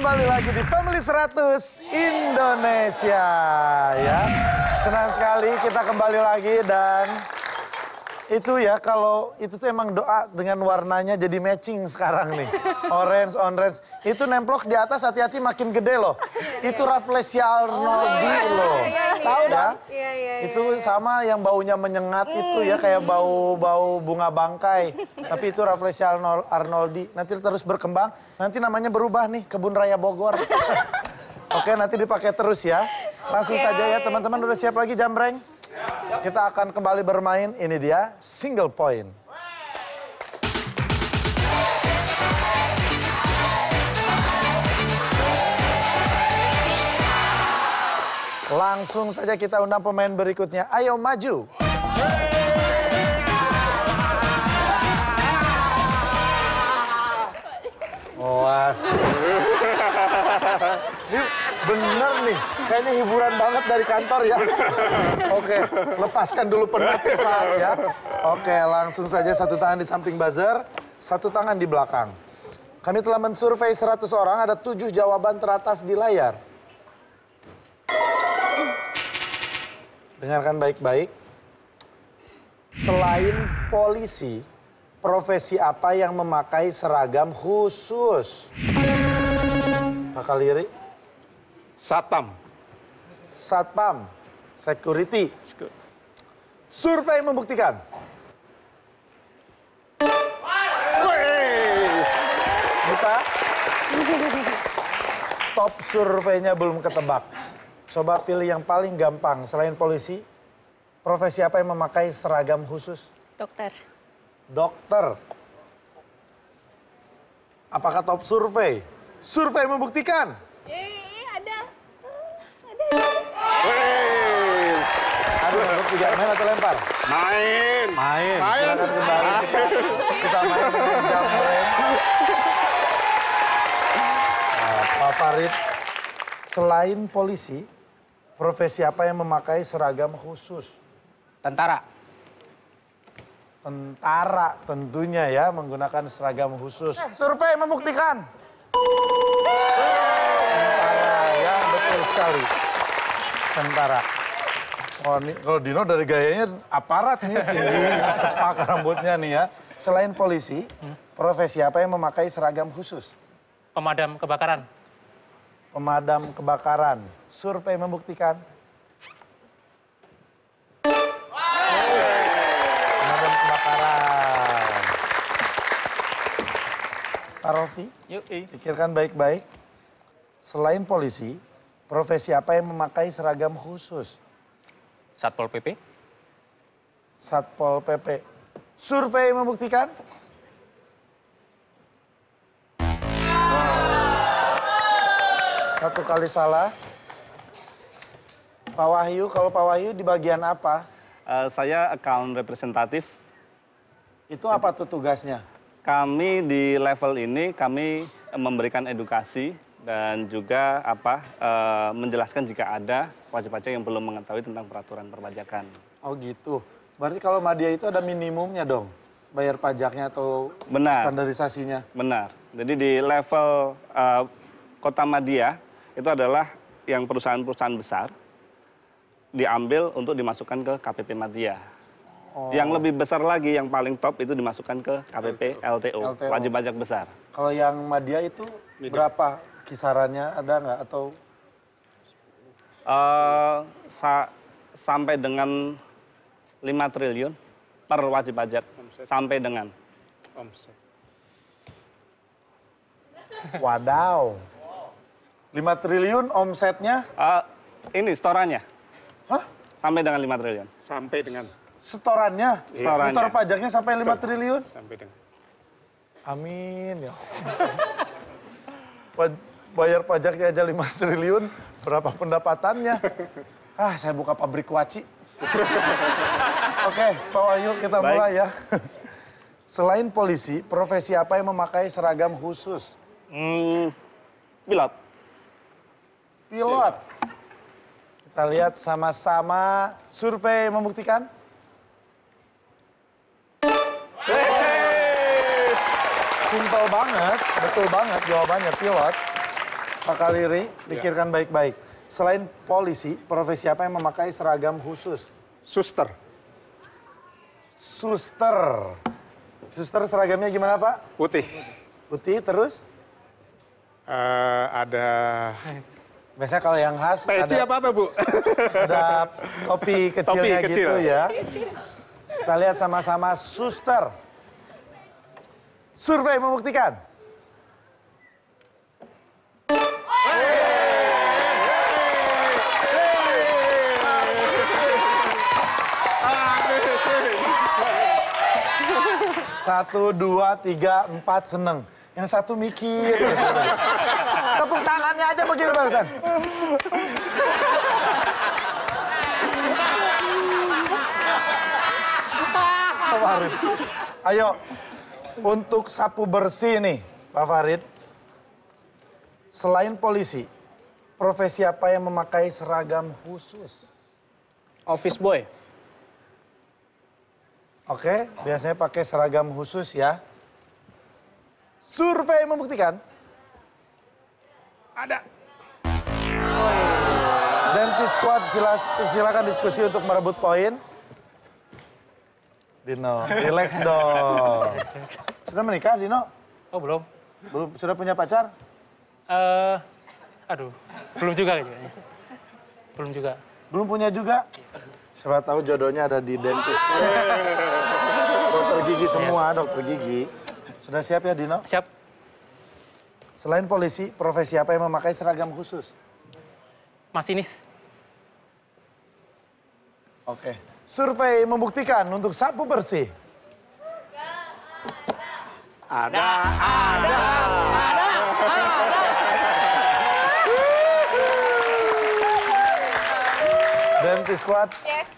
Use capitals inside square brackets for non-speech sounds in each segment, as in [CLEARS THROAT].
kembali lagi di Family 100 Indonesia ya. Senang sekali kita kembali lagi dan itu ya kalau itu tuh emang doa dengan warnanya jadi matching sekarang nih. [LAUGHS] Orange, orange. Itu nemplok di atas hati-hati makin gede loh. [LAUGHS] Itu Rafflesia Arnoldi loh. Tahu ya? Iya, iya, Itu sama yang baunya menyengat itu ya kayak bau-bau bunga bangkai. Tapi itu Rafflesia Arnol- Arnoldi. Nanti terus berkembang, nanti namanya berubah nih Kebun Raya Bogor. [LAUGHS] Oke, nanti dipakai terus ya. Langsung saja ya teman-teman udah siap lagi jambreng? Kita akan kembali bermain. Ini dia single point. Langsung saja kita undang pemain berikutnya. Ayo maju. Ini [LAUGHS] bener nih, kayaknya hiburan banget dari kantor ya. [LAUGHS] Oke, lepaskan dulu penapisan ya. Oke, langsung saja satu tangan di samping buzzer, satu tangan di belakang. Kami telah mensurvei 100 orang, ada tujuh jawaban teratas di layar. Dengarkan baik-baik. Selain polisi, profesi apa yang memakai seragam khusus? Pak Kaliri, Satam. Satpam, Security. Survei membuktikan. Kita top surveinya belum ketebak. Coba pilih yang paling gampang selain polisi. Profesi apa yang memakai seragam khusus? Dokter. Dokter. Apakah top survei? Survei membuktikan. Tidak main atau lempar? Main. Main. Main. Silakan kembali [LAUGHS] kita, kita main dengan jamret. Nah, Pak Farid, selain polisi, profesi apa yang memakai seragam khusus? Tentara. Tentara tentunya ya menggunakan seragam khusus. survei membuktikan. Tentara ya betul sekali. Tentara. Oh, ini, kalau Dino dari gayanya aparat nih, tinggi, cepak rambutnya nih ya. Selain polisi, profesi apa yang memakai seragam khusus? Pemadam kebakaran. Pemadam kebakaran. Survei membuktikan. Pemadam kebakaran. Pak Rofi, Yuk, pikirkan baik-baik. Selain polisi, profesi apa yang memakai seragam khusus? Satpol PP. Satpol PP. Survei membuktikan. Satu kali salah. Pak Wahyu, kalau Pak Wahyu di bagian apa? Eh, saya account representatif. Itu apa tuh tugasnya? Kami di level ini kami memberikan edukasi dan juga apa eh, menjelaskan jika ada wajib pajak yang belum mengetahui tentang peraturan perpajakan. Oh gitu. Berarti kalau Madia itu ada minimumnya dong? Bayar pajaknya atau Benar. standarisasinya? Benar. Jadi di level eh, Kota Madia itu adalah yang perusahaan-perusahaan besar diambil untuk dimasukkan ke KPP Madia. Yang lebih besar lagi, yang paling top itu dimasukkan ke KPP LTO, LTO. wajib pajak besar. Kalau yang Madia itu berapa kisarannya ada nggak? Atau Eh, sa- sampai dengan 5 triliun per wajib pajak sampai dengan wadaw. 5 triliun omsetnya? Eh, ini setorannya Hah? sampai dengan 5 triliun. sampai dengan Setorannya? Setorannya. Nyetor pajaknya sampai 5 triliun? sampai dengan Amin ya. [LAUGHS] Bayar pajaknya aja 5 [LAUGHS] triliun, berapa pendapatannya? Ah, saya buka pabrik kuaci. [LAUGHS] Oke, Pak Wahyu kita Baik. mulai ya. [LAUGHS] Selain polisi, profesi apa yang memakai seragam khusus? Hmm, pilot. Pilot. Kita lihat sama-sama survei membuktikan. Simpel banget, betul banget jawabannya pilot. Pak Kaliri, pikirkan baik-baik. Selain polisi, profesi apa yang memakai seragam khusus? Suster. Suster. Suster seragamnya gimana Pak? Putih. Putih terus? Eh, ada Biasanya kalau yang khas peci ada, apa apa bu? ada topi kecilnya kecil. gitu ya. Kita lihat sama-sama suster. Survei membuktikan. Satu, dua, tiga, empat, seneng. Yang satu mikir. Tepuk tangannya aja begini barusan. Farid. Ayo, untuk sapu bersih nih, Pak Farid. Selain polisi, profesi apa yang memakai seragam khusus? Office boy. Oke, biasanya pakai seragam khusus ya. Survei membuktikan. ada. Dentist Squad sila- silakan diskusi untuk merebut poin. Dino, relax [LAUGHS] dong. Sudah menikah, Dino? Oh belum. Belum sudah punya pacar? Eh, aduh, belum juga kayaknya. Belum juga. Belum punya juga? Siapa tahu jodohnya ada di dentist. [LAUGHS] dokter gigi semua, dokter gigi. Sudah siap ya, Dino? Siap. Selain polisi, profesi apa yang memakai seragam khusus? Masinis. Oke. Survei membuktikan untuk sapu bersih. Ada. Dentist Squad, Yes.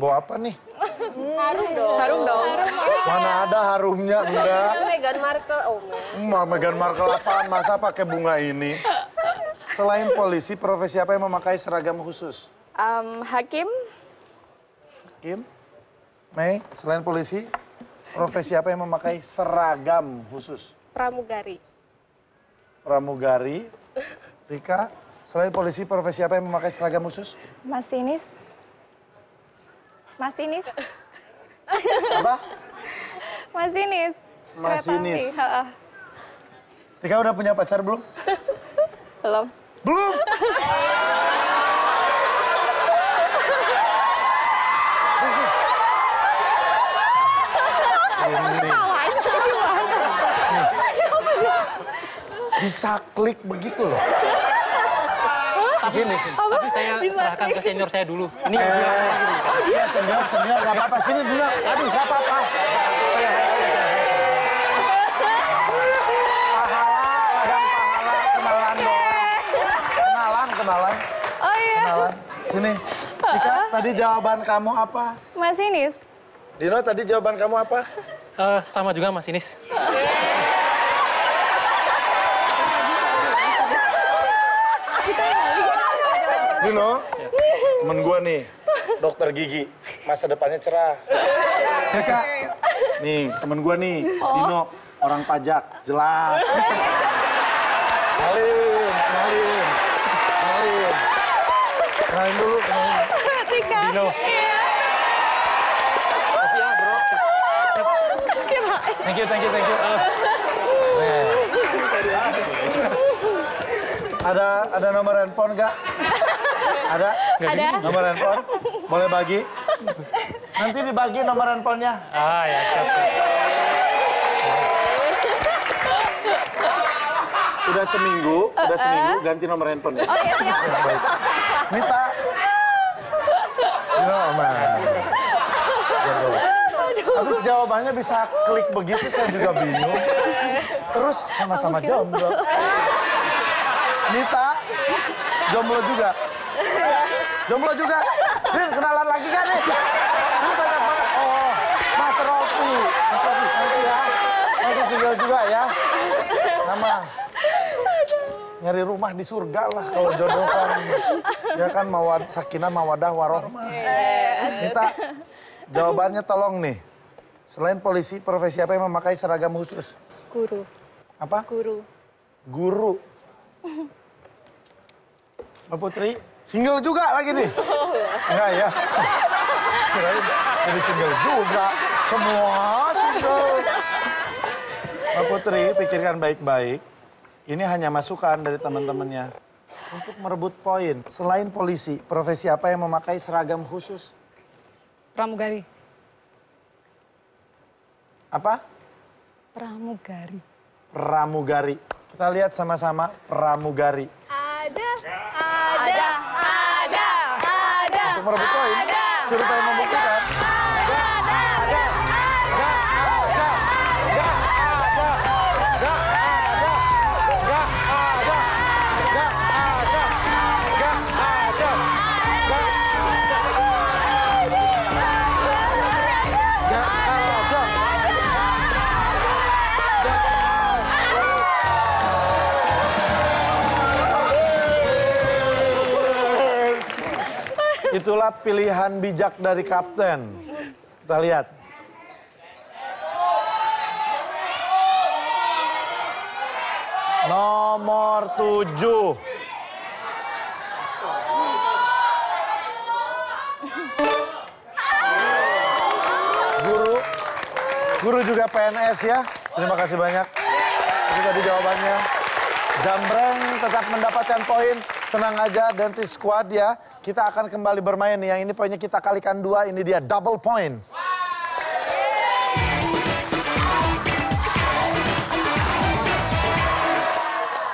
bawa apa nih? Harum dong. Harum dong. Mana ada harumnya, enggak. Meghan Markle, oh. Ma, Meghan Markle apaan? Masa pakai bunga ini? Selain polisi, profesi apa yang memakai seragam khusus? Um, hakim, Kim? Mei, selain polisi, profesi apa yang memakai seragam khusus? Pramugari. Pramugari. Tika, selain polisi, profesi apa yang memakai seragam khusus? masinis, masinis, Apa? masinis. Masinis. Tika udah punya pacar belum? [LAUGHS] Belum. Belum? Bisa klik begitu loh. Di sini, sini. Tapi saya serahkan ke senior saya dulu. Ini Iya, senior, senior, gak apa-apa. Sini dulu. Aduh, gak apa-apa. Saya Pahala, ladang pahala, kenalan Oh iya, kenalan. Sini. Tika, tadi jawaban kamu apa? masinis. Dino, tadi jawaban kamu apa? eh, sama juga masinis. Dino, temen gue nih, dokter gigi. Masa depannya cerah. Tika, nih temen gue nih, Dino, orang pajak, jelas. Kenalin, kenalin, kenalin. Kenalin dulu, kenalin. Dino. Kasih ya, bro. Thank you, thank you, thank you. Nih. Ada ada nomor handphone nggak? Ada? Ada. Nomor handphone? Boleh bagi? Nanti dibagi nomor handphonenya. Ah ya, siap. Udah seminggu, udah seminggu ganti nomor handphone ya. Oh iya, siap. Baik. Mita. Habis jawabannya bisa klik begitu saya juga bingung. Terus sama-sama jomblo. Nita, jomblo juga. Jomblo juga. Din, kenalan lagi kan nih? Lu banyak banget. Oh, Mas Rofi. Mas Rofi, Rofi ya. Masih single juga ya. Nama. Nyari rumah di surga lah kalau jodoh kan. Ya kan mawad, sakinah mawadah warohmah. Nita, jawabannya tolong nih. Selain polisi, profesi apa yang memakai seragam khusus? Guru. Apa? Guru. Guru. Mbak Putri, single juga lagi nih. Enggak ya? Kirain jadi single juga. Semua single. Mbak Putri, pikirkan baik-baik. Ini hanya masukan dari teman-temannya. Untuk merebut poin, selain polisi, profesi apa yang memakai seragam khusus? Pramugari. Apa? Pramugari. Pramugari. Kita lihat sama-sama pramugari. Ada. Ada. Ada. Ada. Untuk merebut Itulah pilihan bijak dari kapten. Kita lihat. Nomor tujuh. Guru, guru juga PNS ya. Terima kasih banyak. Itu tadi jawabannya. Jambreng tetap mendapatkan poin. Tenang aja, Dentist Squad ya. Kita akan kembali bermain nih. Yang ini poinnya kita kalikan dua, ini dia double points.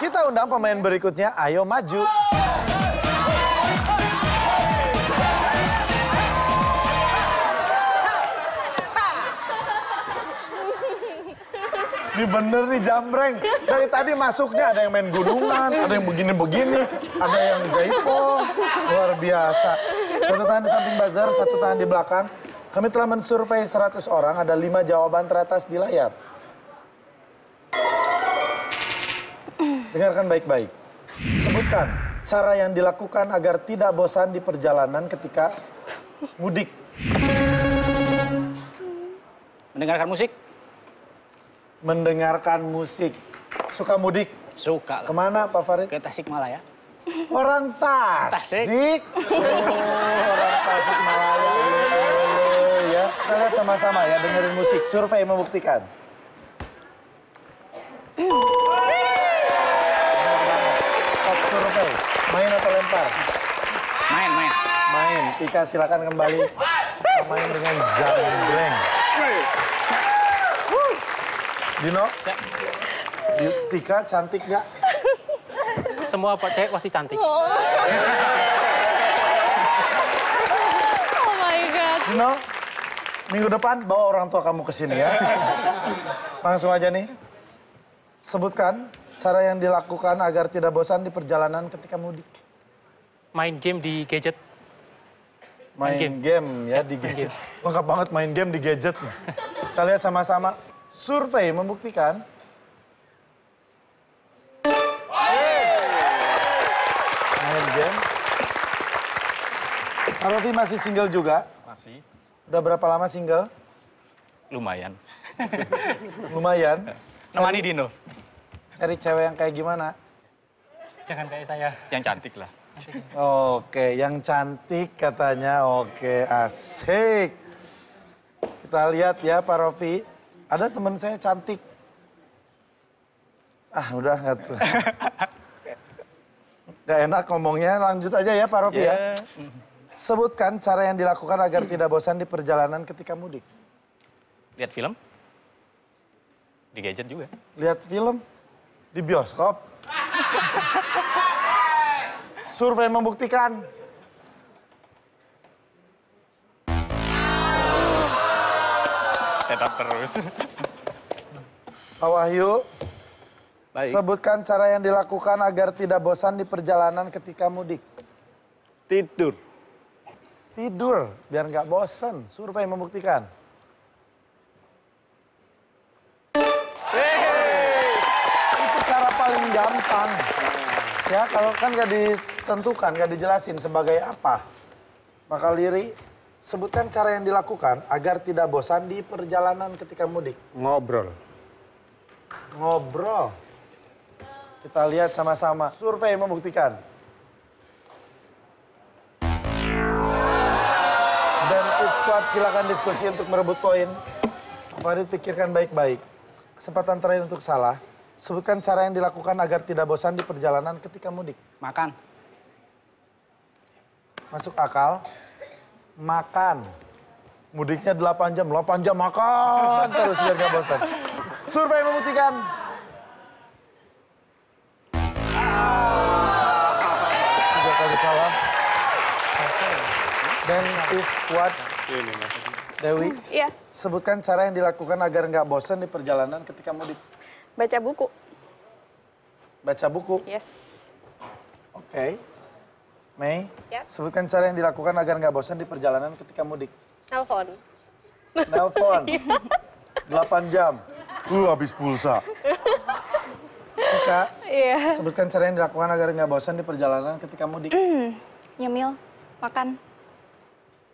Kita undang pemain berikutnya, ayo maju. Ini bener nih jambreng. Dari tadi masuknya ada yang main gunungan, ada yang begini-begini, ada yang jaipong. Luar biasa. Satu tangan di samping buzzer, satu tangan di belakang. Kami telah mensurvei 100 orang, ada 5 jawaban teratas di layar. Dengarkan baik-baik. Sebutkan cara yang dilakukan agar tidak bosan di perjalanan ketika mudik. Mendengarkan musik? Mendengarkan musik. Suka mudik? Suka lah. Ke mana Pak Farid? Ke Tasikmalaya. Orang Tasik. Oh, orang Tasik Malaya. Lele, ya. Kita lihat sama-sama ya, dengerin musik. Survei membuktikan. Top survei. Main atau lempar? Main, main. Main. Tika silakan kembali main dengan jambreng. Dino, Di- Tika cantik nggak? Semua pak cewek pasti cantik. [LAUGHS] Oh my God. Dino, minggu depan bawa orang tua kamu ke sini ya. Langsung aja nih. Sebutkan cara yang dilakukan agar tidak bosan di perjalanan ketika mudik. Main game di gadget. Main Main game, ya di gadget. Lengkap banget main game di gadget. Kita lihat sama-sama. Survei membuktikan. Main Rofi masih single juga. Masih. Udah berapa lama single? Lumayan. [LAUGHS] Lumayan. Nemani Dino. Cari cewek yang kayak gimana? Jangan kayak saya. Yang cantik lah. Oke, yang cantik katanya. Oke, asik. Kita lihat ya Pak Rofi. Ada teman saya cantik. Ah, udah nggak tuh. [LAUGHS] Gak enak ngomongnya, lanjut aja ya Pak Rofi ya. Sebutkan cara yang dilakukan agar tidak bosan di perjalanan ketika mudik. Lihat film? Di gadget juga. Lihat film di bioskop. [LAUGHS] Survei membuktikan Terus. Pak Wahyu, Baik. sebutkan cara yang dilakukan agar tidak bosan di perjalanan ketika mudik. Tidur. Tidur, biar nggak bosan. Survei membuktikan. Itu cara paling gampang. Ya, kalau kan nggak ditentukan, nggak dijelasin sebagai apa. Maka Liri, Sebutkan cara yang dilakukan agar tidak bosan di perjalanan ketika mudik. Ngobrol. Ngobrol. Kita lihat sama-sama. Survei membuktikan. Dan squad silakan diskusi untuk merebut poin. Farid pikirkan baik-baik. Kesempatan terakhir untuk salah. Sebutkan cara yang dilakukan agar tidak bosan di perjalanan ketika mudik. Makan. Masuk akal. Makan. Mudiknya 8 jam. 8 jam makan terus biar gak bosan. Survei membuktikan. Tiga kali salah. Dan is squad Ini mas. Dewi. Iya, Sebutkan cara yang dilakukan agar nggak bosan di perjalanan ketika mudik. baca buku. Baca buku. Yes. Oke. Mei, Ya. sebutkan cara yang dilakukan agar nggak bosan di perjalanan ketika mudik. Telepon. Nelpon. 8 jam. Uh, habis pulsa. Ika, Iya. sebutkan cara yang dilakukan agar nggak bosan di perjalanan ketika mudik. [CLEARS THROAT] Nyemil. Makan.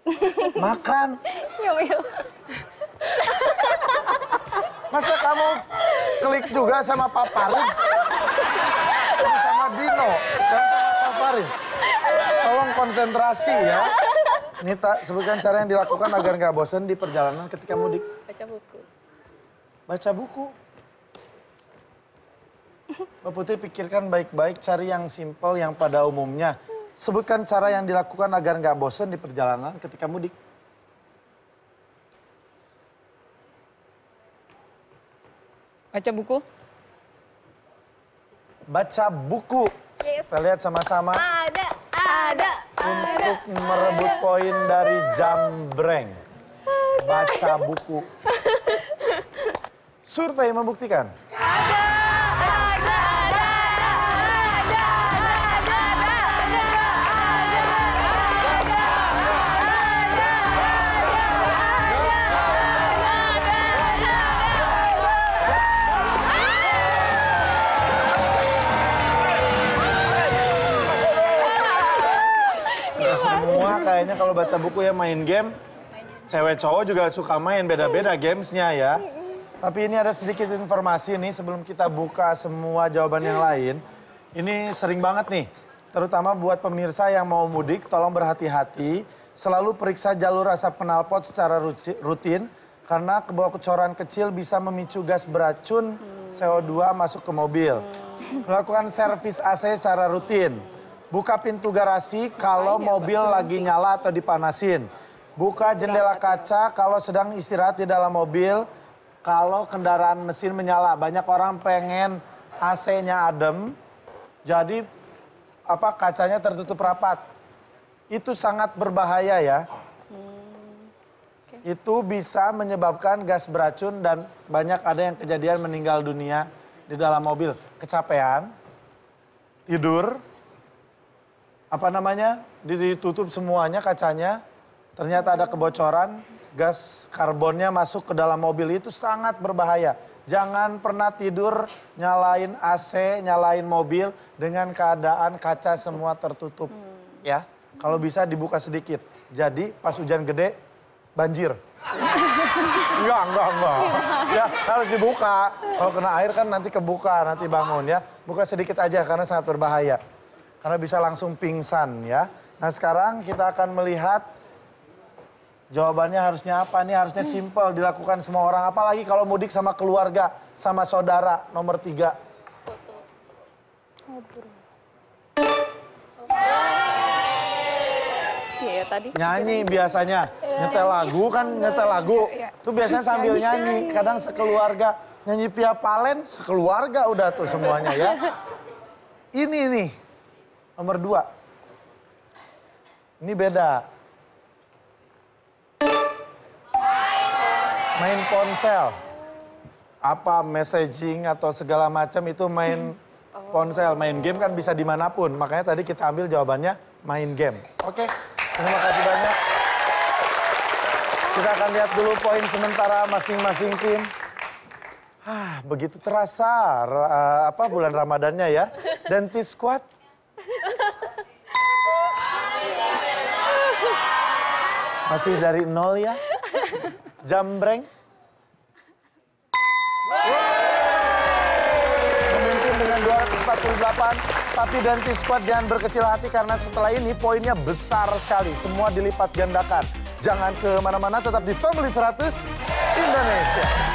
[LAUGHS] Makan. Nyemil. [LAUGHS] Masa kamu klik juga sama Paparin? Sama Dino, sekarang sama Paparin. Konsentrasi ya. Nita, sebutkan cara yang dilakukan agar nggak bosan di perjalanan ketika mudik. Baca buku. Baca buku. Mbak Putri pikirkan baik-baik, cari yang simpel, yang pada umumnya. Sebutkan cara yang dilakukan agar nggak bosan di perjalanan ketika mudik. Baca buku. Baca buku. Yes. Kita lihat sama-sama. Ada, ada, ada. Untuk merebut poin dari Jambreng. Baca buku. [LAUGHS] Survei membuktikan. Kalau baca buku ya main game. Cewek cowok juga suka main beda-beda gamesnya ya. Tapi ini ada sedikit informasi nih sebelum kita buka semua jawaban yang lain. Ini sering banget nih. Terutama buat pemirsa yang mau mudik, tolong berhati-hati. Selalu periksa jalur asap knalpot secara rutin. Karena kebawa kecoran kecil bisa memicu gas beracun CO2 masuk ke mobil. Melakukan servis AC secara rutin. Buka pintu garasi kalau mobil lagi nyala atau dipanasin. Buka jendela kaca kalau sedang istirahat di dalam mobil. Kalau kendaraan mesin menyala, banyak orang pengen AC-nya adem, jadi apa kacanya tertutup rapat. Itu sangat berbahaya ya. Itu bisa menyebabkan gas beracun dan banyak ada yang kejadian meninggal dunia di dalam mobil. Kecapean, tidur, apa namanya, ditutup semuanya kacanya, ternyata ada kebocoran, gas karbonnya masuk ke dalam mobil itu sangat berbahaya. Jangan pernah tidur nyalain AC, nyalain mobil dengan keadaan kaca semua tertutup. Ya, kalau bisa dibuka sedikit. Jadi pas hujan gede, banjir. [LAUGHS] Enggak, enggak, enggak. Ya, harus dibuka. Kalau kena air kan nanti kebuka, nanti bangun ya. Buka sedikit aja karena sangat berbahaya. Karena bisa langsung pingsan ya. Nah sekarang kita akan melihat jawabannya harusnya apa nih? Harusnya simpel dilakukan semua orang. Apalagi kalau mudik sama keluarga, sama saudara. Nomor tiga. Iya tadi. Nyanyi biasanya. Nyetel lagu kan nyetel lagu. Itu biasanya sambil nyanyi. Kadang sekeluarga. Nyanyi Via Palen sekeluarga udah tuh semuanya ya. [LAUGHS] Ini nih. Nomor dua. Ini beda. Main ponsel. Apa messaging atau segala macam itu main ponsel. Main game kan bisa di mana pun. Makanya tadi kita ambil jawabannya main game. Oke, terima kasih banyak. Kita akan lihat dulu poin sementara masing-masing tim. Ah, begitu terasa ra- apa bulan Ramadannya ya. Dan T-Squad Masih dari nol ya. Jambreng. Memimpin dengan 245 Tapi Denti Squad jangan berkecil hati karena setelah ini poinnya besar sekali. Semua dilipat gandakan. Jangan ke mana-mana, tetap di Family 100